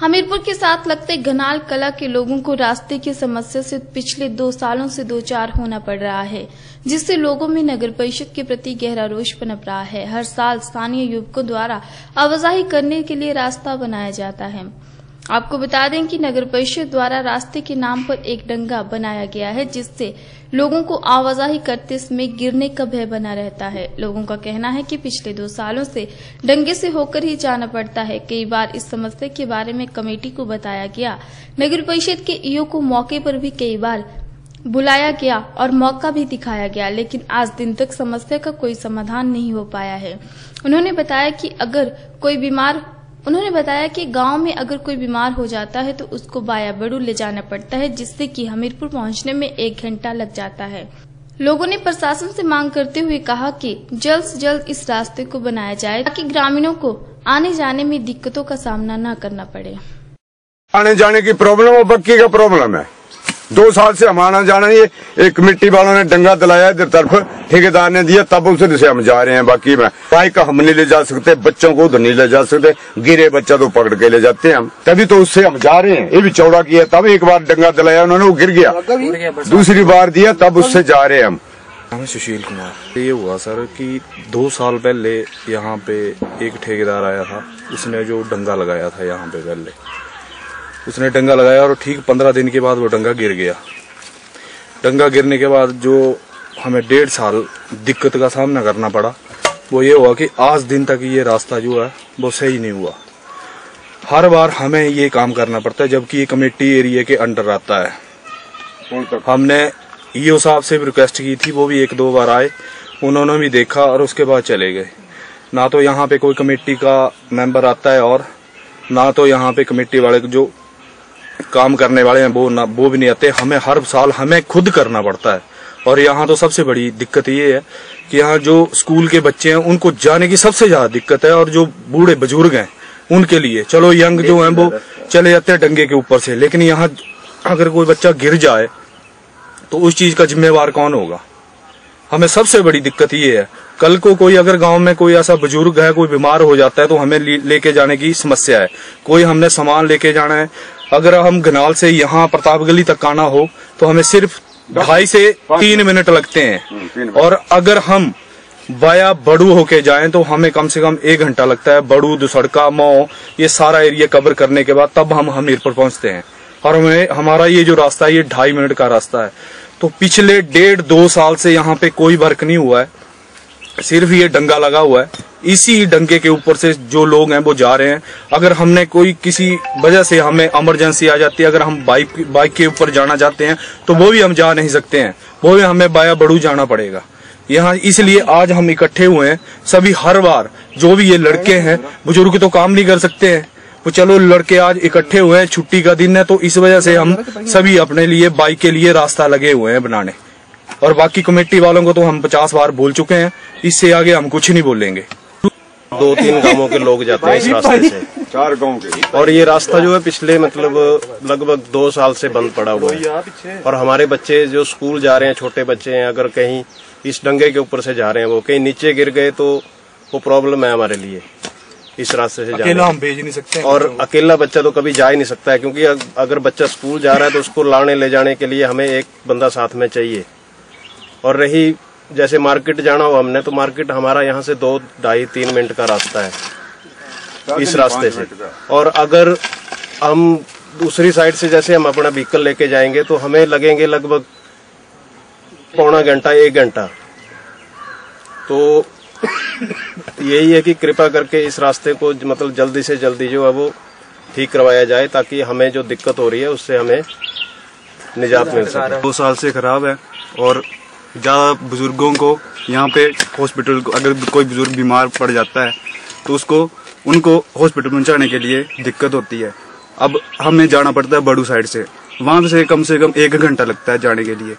हमीरपुर के साथ लगते घनाल कला के लोगों को रास्ते की समस्या से पिछले दो सालों से दो चार होना पड़ रहा है, जिससे लोगों में नगर परिषद के प्रति गहरा रोष पनप रहा है। हर साल स्थानीय युवकों द्वारा आवाजाही करने के लिए रास्ता बनाया जाता है। आपको बता दें कि नगर परिषद द्वारा रास्ते के नाम पर एक डंगा बनाया गया है, जिससे लोगों को आवाजाही करते समय गिरने का भय बना रहता है। लोगों का कहना है कि पिछले दो सालों से डंगे से होकर ही जाना पड़ता है। कई बार इस समस्या के बारे में कमेटी को बताया गया। नगर परिषद के ईओ को मौके पर भी कई बार बुलाया गया और मौका भी दिखाया गया, लेकिन आज दिन तक समस्या का कोई समाधान नहीं हो पाया है। उन्होंने बताया कि अगर कोई बीमार उन्होंने बताया कि गाँव में अगर कोई बीमार हो जाता है तो उसको बाया बड़ू ले जाना पड़ता है, जिससे कि हमीरपुर पहुँचने में एक घंटा लग जाता है। लोगों ने प्रशासन से मांग करते हुए कहा कि जल्द से जल्द इस रास्ते को बनाया जाए, ताकि ग्रामीणों को आने जाने में दिक्कतों का सामना न करना पड़े। आने जाने की प्रॉब्लम और बक्की का प्रॉब्लम है। दो साल से हम आना जाना ये एक मिट्टी वालों ने डंगा दिलाया इधर तरफ़। ठेकेदार ने दिया तब उसे से हम जा रहे हैं। बाकी में बाइक का हम नहीं ले जा सकते बच्चों को उधर नहीं ले जा सकते। गिरे बच्चा तो पकड़ के ले जाते हैं हम। तभी तो उससे हम जा रहे हैं। ये भी चौड़ा किया तब एक बार डंगा दिलाया उन्होंने वो गिर गया। दूसरी बार दिया तब उससे जा रहे हैं हम। नाम सुशील कुमार। ये हुआ सर कि दो साल पहले यहाँ पे एक ठेकेदार आया था। उसने जो डंगा लगाया था यहाँ पे पहले। उसने डंगा लगाया और ठीक पंद्रह दिन के बाद वो डंगा गिर गया। डंगा गिरने के बाद जो हमें डेढ़ साल दिक्कत का सामना करना पड़ा वो ये हुआ कि आज दिन तक ये रास्ता जो है वो सही नहीं हुआ। हर बार हमें ये काम करना पड़ता है जबकि ये कमेटी एरिया के अंडर आता है। हमने ईओ साहब से भी रिक्वेस्ट की थी वो भी एक दो बार आए उन्होंने भी देखा और उसके बाद चले गए। ना तो यहाँ पे कोई कमेटी का मेंबर आता है और ना तो यहाँ पे कमेटी वाले जो काम करने वाले हैं, वो ना, वो भी नहीं आते। हमें हर साल हमें खुद करना पड़ता है। और यहाँ तो सबसे बड़ी दिक्कत ये है कि यहाँ जो स्कूल के बच्चे हैं, उनको जाने की सबसे ज़्यादा दिक्कत है, और जो बूढ़े बुज़ुर्ग हैं, उनके लिए। चलो, यंग जो है, वो चले जाते हैं डंगे के ऊपर से, लेकिन यहाँ अगर कोई बच्चा गिर जाए तो उस चीज़ का जिम्मेवार कौन होगा? हमें सबसे बड़ी दिक्कत ये है, कल को कोई अगर गाँव में कोई ऐसा बुज़ुर्ग है, कोई बीमार हो जाता है तो हमें लेके जाने की समस्या है। कोई हमने सामान लेके जाना है अगर हम घनाल से यहाँ प्रताप गली तक आना हो तो हमें सिर्फ़ ढाई से तीन मिनट। लगते हैं। हम्म, और अगर हम बाया बड़ू होके जाएँ तो हमें कम से कम एक घंटा लगता है। बड़ू दुसड़का मौ ये सारा एरिया कवर करने के बाद तब हम हमीरपुर पहुँचते हैं। और हमें हमारा ये जो रास्ता है ये ढाई मिनट का रास्ता है। तो पिछले डेढ़ दो साल से यहाँ पे कोई वर्क नहीं हुआ है। सिर्फ़ ये डंगा लगा हुआ है। इसी डंगे के ऊपर से जो लोग हैं वो जा रहे हैं। अगर हमने कोई किसी वजह से हमें इमरजेंसी आ जाती है, अगर हम बाइक बाइक के ऊपर जाना चाहते हैं तो वो भी हम जा नहीं सकते हैं। वो भी हमें बाया बड़ू जाना पड़ेगा। यहाँ इसलिए आज हम इकट्ठे हुए हैं, सभी हर बार जो भी ये लड़के हैं, बुज़ुर्ग तो काम नहीं कर सकते हैं। वो चलो लड़के आज इकट्ठे हुए हैं, छुट्टी का दिन है तो इस वजह से हम सभी अपने लिए बाइक के लिए रास्ता लगे हुए हैं बनाने। और बाकी कमेटी वालों को तो हम पचास बार बोल चुके हैं, इससे आगे हम कुछ नहीं बोलेंगे। दो तीन गाँवों के लोग जाते हैं इस रास्ते से। चार गाँव के और ये रास्ता जो है पिछले मतलब लगभग दो साल से बंद पड़ा हुआ है। और हमारे बच्चे जो स्कूल जा रहे हैं छोटे बच्चे हैं अगर कहीं इस डंगे के ऊपर से जा रहे हैं वो कहीं नीचे गिर गए तो वो प्रॉब्लम है हमारे लिए। इस रास्ते से अकेला हम भेज नहीं सकते और अकेला बच्चा तो कभी जा ही नहीं सकता है क्योंकि अगर बच्चा स्कूल जा रहा है तो उसको लाने ले जाने के लिए हमें एक बंदा साथ में चाहिए। और रही जैसे मार्केट जाना हो हमने तो मार्केट हमारा यहाँ से दो ढाई तीन मिनट का रास्ता है इस रास्ते से। और अगर हम दूसरी साइड से जैसे हम अपना व्हीकल लेके जाएँगे तो हमें लगेंगे लगभग पौना घंटा एक घंटा। तो यही है कि कृपा करके इस रास्ते को मतलब जल्दी से जल्दी जो है वो ठीक करवाया जाए ताकि हमें जो दिक्कत हो रही है उससे हमें निजात मिल सके। दो साल से खराब है और ज़्यादा बुज़ुर्गों को यहाँ पे हॉस्पिटल अगर कोई बुज़ुर्ग बीमार पड़ जाता है तो उसको, उनको हॉस्पिटल पहुँचाने के लिए दिक्कत होती है। अब हमें जाना पड़ता है बड़ू साइड से। वहाँ से कम से कम एक घंटा लगता है जाने के लिए।